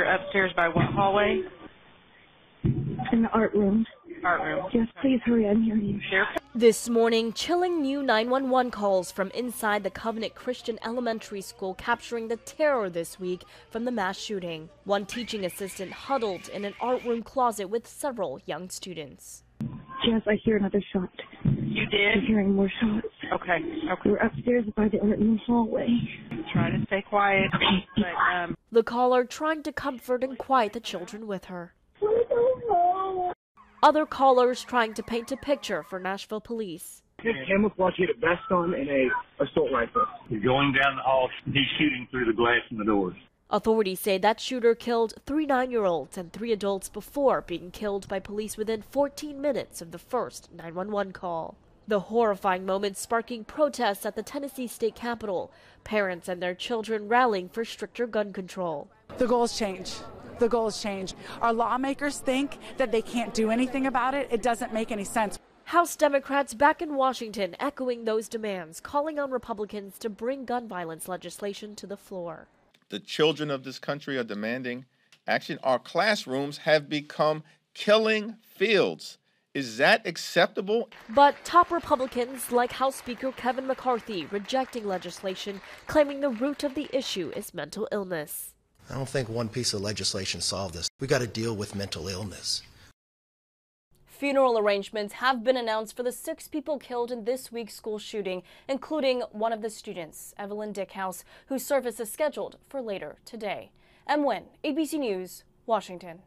You're upstairs by what hallway? In the art room. Art room. Yes, please hurry. I'm hearing you. There. This morning, chilling new 911 calls from inside the Covenant Christian Elementary School capturing the terror this week from the mass shooting. One teaching assistant huddled in an art room closet with several young students. Jess, I hear another shot. You did? I'm hearing more shots. Okay. Okay. We're upstairs by the art room hallway. Try to stay quiet. Okay. But um, The caller trying to comfort and quiet the children with her. Other callers trying to paint a picture for Nashville police. His camouflage, he had a vest on and a assault rifle. He's going down the hall. He's shooting through the glass in the doors. Authorities say that shooter killed three nine year olds and three adults before being killed by police within 14 minutes of the first 911 call. The horrifying moment sparking protests at the Tennessee state capitol, parents and their children rallying for stricter gun control. The goals change. The goals change. Our lawmakers think that they can't do anything about it. It doesn't make any sense. House Democrats back in Washington echoing those demands, calling on Republicans to bring gun violence legislation to the floor. The children of this country are demanding action. Our classrooms have become killing fields. Is that acceptable? But top Republicans like House Speaker Kevin McCarthy rejecting legislation claiming the root of the issue is mental illness. I don't think one piece of legislation solved this. We got to deal with mental illness. Funeral arrangements have been announced for the six people killed in this week's school shooting, including one of the students, Evelyn Dieckhaus, whose service is scheduled for later today. Em Nguyen, ABC News, Washington.